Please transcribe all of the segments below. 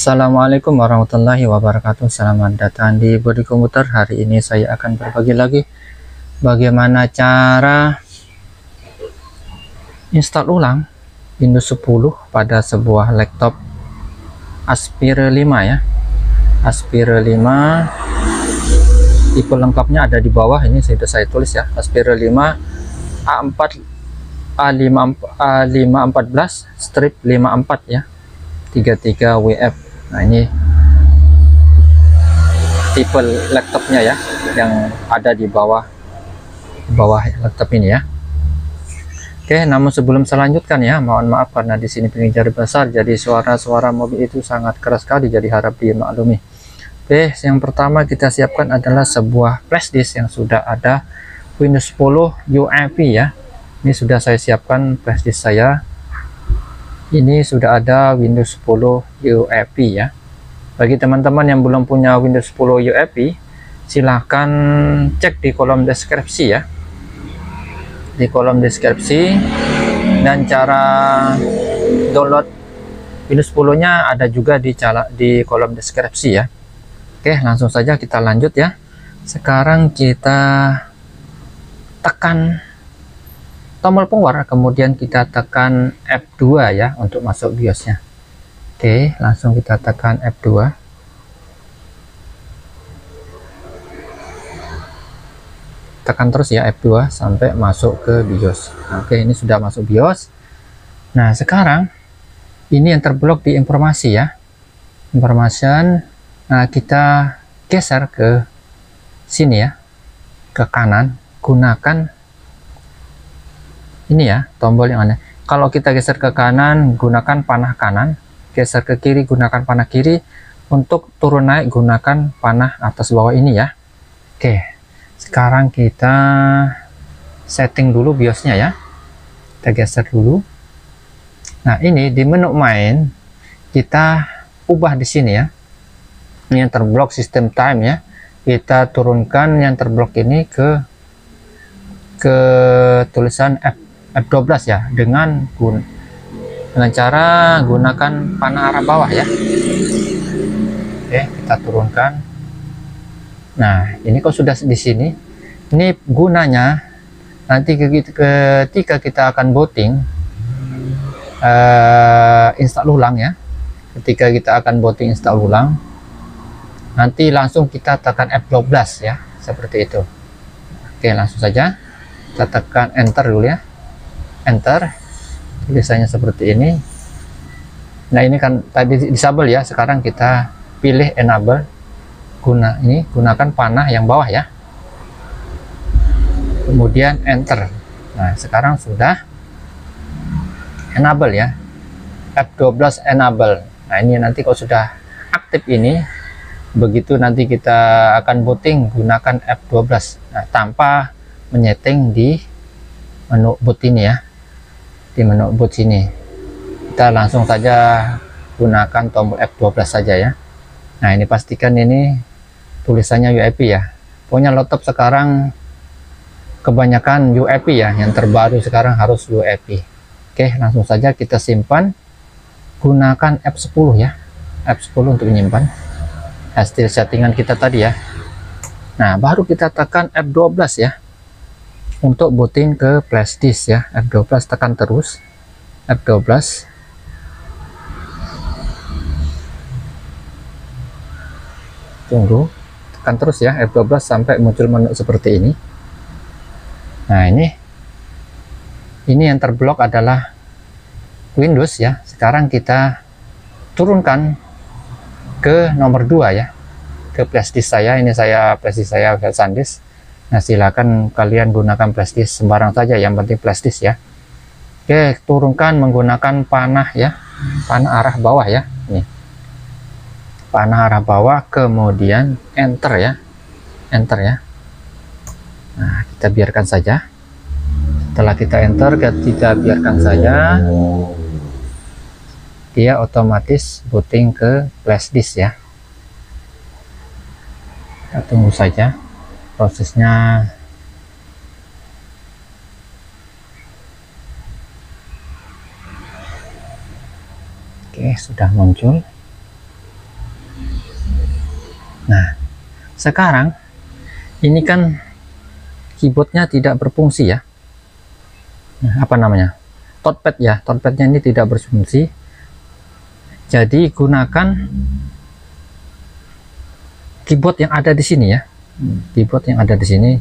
Assalamualaikum warahmatullahi wabarakatuh. Selamat datang di Body Komputer. Hari ini saya akan berbagi lagi Bagaimana cara Install ulang Windows 10 pada sebuah laptop Aspire 5 ya. Aspire 5 Tipe lengkapnya ada di bawah. Ini sudah saya tulis ya. Aspire 5 A4 A5, A514 strip 54 ya. 33 WF nah ini tipe laptopnya ya yang ada di bawah di bawah laptop ini ya. Oke namun sebelum selanjutkan ya mohon maaf karena di sini pengejar besar jadi suara-suara mobil itu sangat keras sekali jadi harap dimaklumi. Oke yang pertama kita siapkan adalah sebuah flash disk yang sudah ada Windows 10 UEFI ya. Ini sudah saya siapkan flash disk saya ini sudah ada Windows 10 UEFI ya. Bagi teman-teman yang belum punya Windows 10 UEFI silahkan cek di kolom deskripsi ya. Di kolom deskripsi. Dan cara download Windows 10 nya ada juga di, di kolom deskripsi ya. Oke langsung saja kita lanjut ya. Sekarang kita tekan tombol power kemudian kita tekan F2 ya untuk masuk BIOSnya. Oke langsung kita tekan F2 tekan terus ya F2 sampai masuk ke BIOS. Oke ini sudah masuk BIOS. Nah sekarang ini yang terblok di informasi ya. Information nah kita geser ke sini ya. Ke kanan gunakan ini ya tombol yang ada kalau kita geser ke kanan gunakan panah kanan. Geser ke kiri gunakan panah kiri. Untuk turun naik gunakan panah atas bawah ini ya. Oke sekarang kita setting dulu biosnya ya. Kita geser dulu. Nah ini di menu main kita ubah di sini ya. Ini yang terblok sistem time ya. Kita turunkan yang terblok ini ke ke tulisan F F12 ya dengan gun dengan cara gunakan panah arah bawah ya. Oke kita turunkan. Nah ini kok sudah di sini ini gunanya nanti ketika kita akan voting uh, install ulang ya. Ketika kita akan voting install ulang nanti langsung kita tekan F12 ya seperti itu. Oke langsung saja kita tekan enter dulu ya enter. Tulisannya seperti ini. Nah ini kan tadi disable ya. Sekarang kita pilih enable. Guna ini gunakan panah yang bawah ya. Kemudian enter. Nah sekarang sudah enable ya. F12 enable. Nah ini nanti kalau sudah aktif ini begitu nanti kita akan booting gunakan F12 nah tanpa menyeting di menu boot ini ya di menu boot sini. Kita langsung saja gunakan tombol F12 saja ya. Nah ini pastikan ini tulisannya UEFI ya. Pokoknya laptop sekarang kebanyakan UEFI ya. Yang terbaru sekarang harus UEFI oke langsung saja kita simpan. Gunakan F10 ya. F10 untuk menyimpan. Hasil settingan kita tadi ya. Nah baru kita tekan F12 ya untuk booting ke flash disk ya. F12 tekan terus. F12 tunggu. Tekan terus ya F12 sampai muncul menu seperti ini. Nah ini. Ini yang terblok adalah Windows ya. Sekarang kita turunkan ke nomor 2 ya. Ke flash disk saya. Ini saya flash disk saya SanDisk Nah, silakan kalian gunakan plastis sembarang saja, yang penting plastis ya. Oke, turunkan menggunakan panah ya. Panah arah bawah ya. Nih. Panah arah bawah, kemudian enter ya. Enter ya. Nah, kita biarkan saja. Setelah kita enter, kita biarkan saja. Dia otomatis booting ke flash disk ya. Kita tunggu saja prosesnya. Oke sudah muncul. Nah sekarang ini kan keyboardnya tidak berfungsi ya. Nah, apa namanya? Touchpad ya touchpadnya ini tidak berfungsi. Jadi gunakan keyboard yang ada di sini ya keyboard yang ada di sini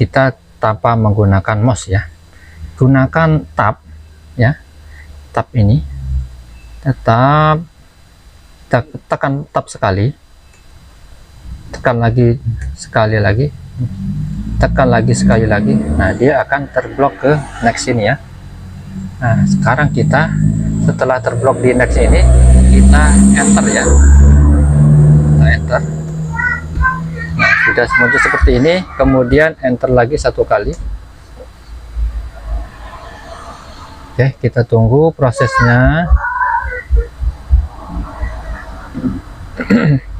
kita tanpa menggunakan mouse ya. Gunakan tab ya. Tab ini. Tetap tekan tab sekali. Tekan lagi sekali lagi. Tekan lagi sekali lagi. Nah dia akan terblok ke next ini ya. Nah sekarang kita setelah terblok di next ini kita enter ya. Kita enter sudah muncul seperti ini kemudian enter lagi satu kali oke kita tunggu prosesnya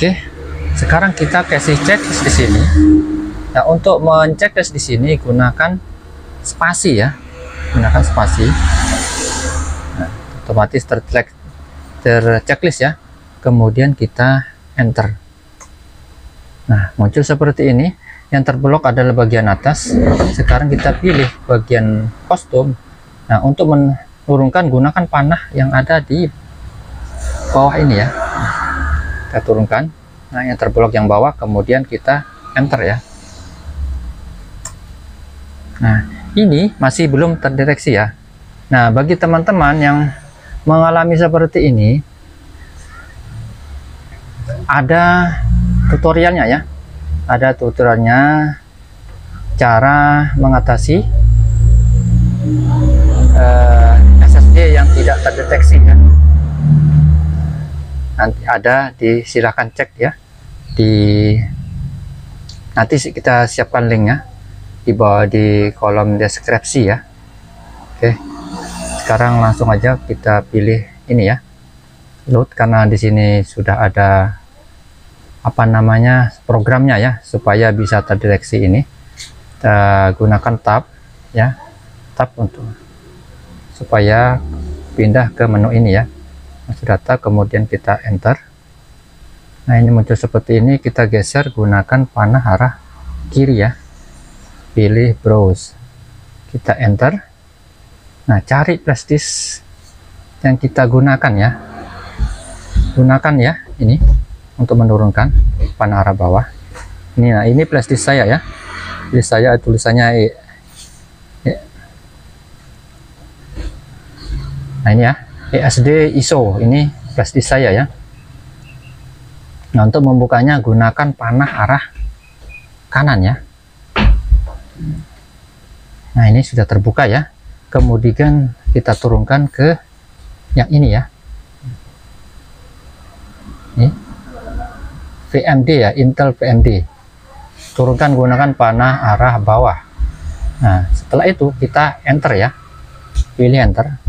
Oke, sekarang kita kasih checklist di sini. Nah, untuk menceklis di sini gunakan spasi ya, gunakan spasi. Nah, otomatis tercek terchecklist ya. Kemudian kita enter. Nah, muncul seperti ini. Yang terblok adalah bagian atas. Sekarang kita pilih bagian kostum. Nah, untuk menurunkan gunakan panah yang ada di bawah ini ya kita turunkan nah yang terblok yang bawah kemudian kita enter ya nah ini masih belum terdeteksi ya nah bagi teman-teman yang mengalami seperti ini ada tutorialnya ya. Ada tutorialnya cara mengatasi uh, eh, SSD yang tidak terdeteksi ya. Nanti ada di silahkan cek ya. Di nanti kita siapkan linknya di bawah di kolom deskripsi ya. Oke. Sekarang langsung aja kita pilih ini ya. Load karena di sini sudah ada apa namanya programnya ya supaya bisa terdeteksi ini. Kita gunakan tab ya. Tab untuk supaya pindah ke menu ini ya. Masuk data kemudian kita enter. Nah ini muncul seperti ini. Kita geser gunakan panah arah kiri ya. Pilih browse. Kita enter. Nah cari prestis yang kita gunakan ya. Gunakan ya ini untuk menurunkan panah arah bawah. Ini nah ini prestis saya ya. Jadi saya tulisannya e, e. nah ini ya. ESD ISO ini plastik saya ya. Nah untuk membukanya gunakan panah arah kanan ya. Nah ini sudah terbuka ya. Kemudian kita turunkan ke yang ini ya. Ini VMD ya Intel VMD turunkan gunakan panah arah bawah nah setelah itu kita enter ya pilih enter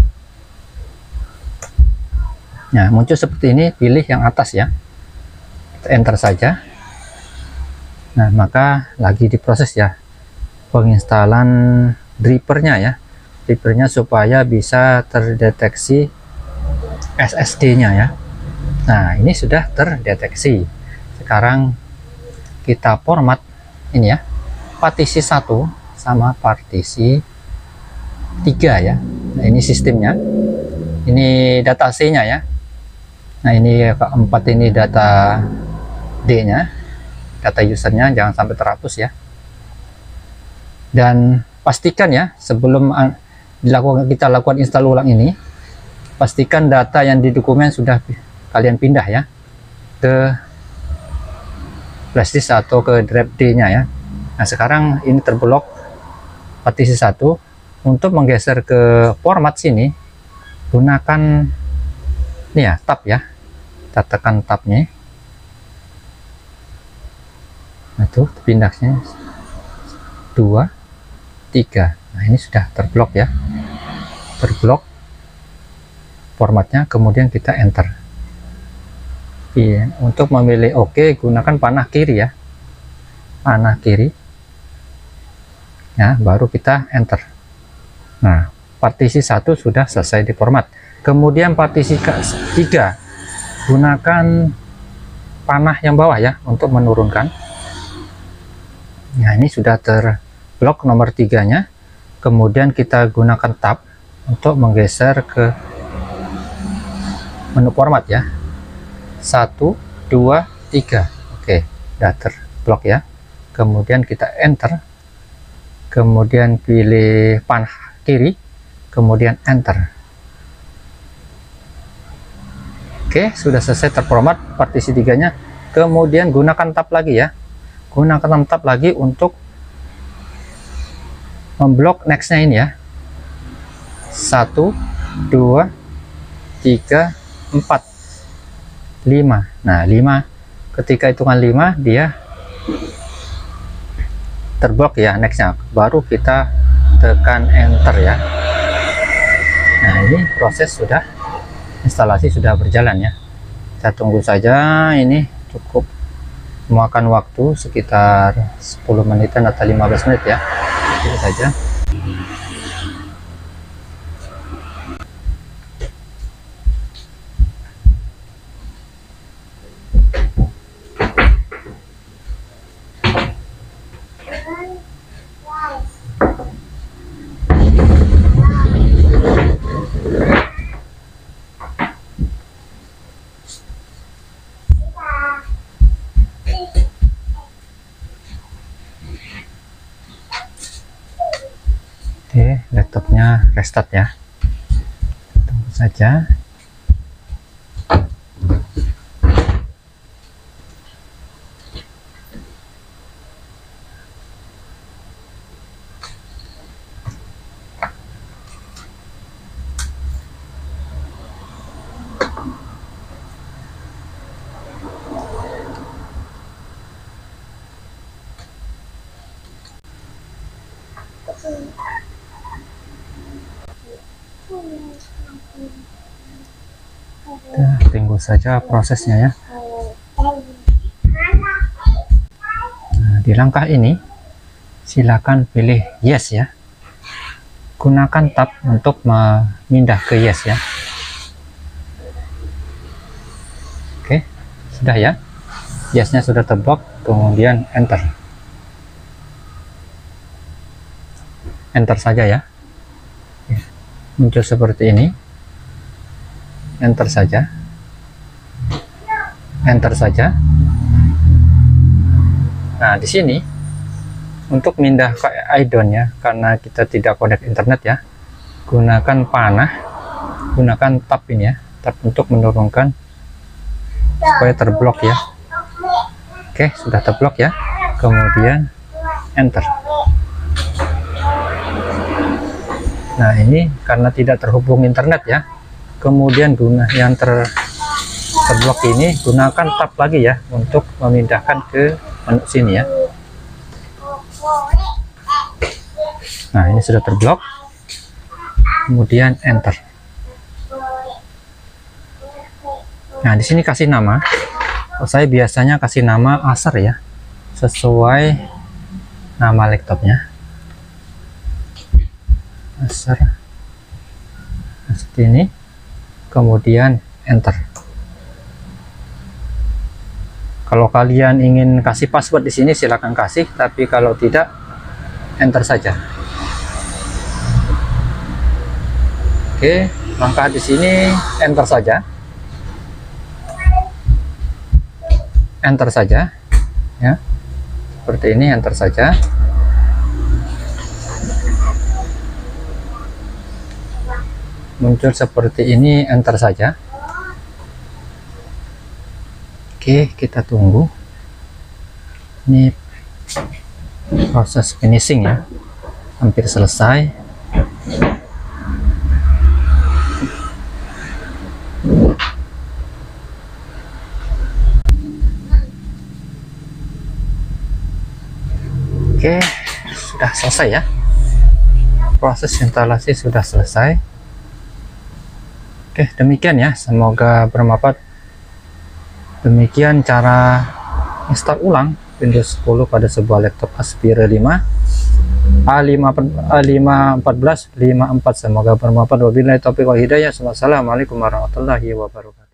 Nah, muncul seperti ini, pilih yang atas ya. Enter saja. Nah, maka lagi diproses ya penginstalan drivernya ya. Drivernya supaya bisa terdeteksi SSD-nya ya. Nah, ini sudah terdeteksi. Sekarang kita format ini ya. Partisi 1 sama partisi 3 ya. Nah, ini sistemnya. Ini data C-nya ya Nah ini keempat ini data D-nya, data usernya jangan sampai terhapus ya. Dan pastikan ya sebelum dilakukan kita lakukan install ulang ini, pastikan data yang di dokumen sudah kalian pindah ya ke flash disk atau ke drive D-nya ya. Nah sekarang ini terblok partisi satu. Untuk menggeser ke format sini gunakan ini ya tab ya. Kita tekan tabnya. Nah itu pindahnya dua tiga. Nah ini sudah terblok ya. Terblok formatnya kemudian kita enter iya untuk memilih oke OK, gunakan panah kiri ya. Panah kiri. Ya baru kita enter. Nah partisi satu sudah selesai di format. Kemudian partisi ke- tiga gunakan panah yang bawah ya untuk menurunkan. Nah ini sudah terblok nomor tiganya. Kemudian kita gunakan tab untuk menggeser ke menu format ya satu dua tiga. Oke sudah terblok ya. Kemudian kita enter. Kemudian pilih panah kiri. Kemudian enter. Oke sudah selesai terformat partisi tiganya. Kemudian gunakan tab lagi ya. Gunakan tab lagi untuk memblok nextnya ini ya. Satu dua tiga empat lima. Nah lima ketika hitungan lima dia terblok ya nextnya. Baru kita tekan enter ya. Nah ini proses sudah instalasi sudah berjalan ya. Kita tunggu saja ini cukup memakan waktu sekitar 10 menitan atau 15 menit ya. Itu saja Oke, laptopnya restart ya. Tunggu saja. Kita tunggu saja prosesnya ya. Nah, di langkah ini silakan pilih yes ya. Gunakan tab untuk memindah ke yes ya. Oke, sudah ya. Yesnya sudah terblok, kemudian enter. Enter saja. Ya, Muncul seperti ini. Enter saja. Enter saja. Nah, di sini untuk pindah ke idon ya, karena kita tidak connect internet ya, gunakan panah, gunakan tab ini ya, tab untuk menurunkan supaya terblok ya. Oke, sudah terblok ya. Kemudian enter. Nah, ini karena tidak terhubung internet ya. Kemudian guna yang ter terblok ini gunakan tab lagi ya untuk memindahkan ke menu sini ya. Nah, ini sudah terblok. Kemudian enter. Nah, di sini kasih nama. Saya biasanya kasih nama Acer ya. Sesuai nama laptopnya. Nah, seperti ini. Kemudian enter. Kalau kalian ingin kasih password di sini silakan kasih, tapi kalau tidak enter saja. Oke, langkah di sini enter saja. Enter saja. Ya. Seperti ini enter saja. Muncul seperti ini enter saja. Oke, kita tunggu. Ini proses finishing ya. Hampir selesai. Oke, sudah selesai ya. Proses instalasi sudah selesai. Oke, demikian ya. Semoga bermanfaat. Demikian cara install ulang Windows 10 pada sebuah laptop Aspire 5. A5 A514 54 semoga bermanfaat wabillahi taufiq wal hidayah. Wassalamualaikum warahmatullahi wabarakatuh.